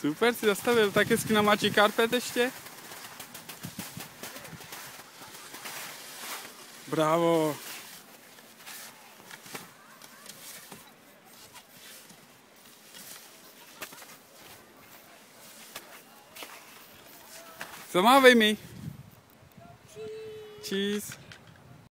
Super, si zastavil. Tak hezky na mači karpet ještě. Bravo. Zamávej mi. Cheese.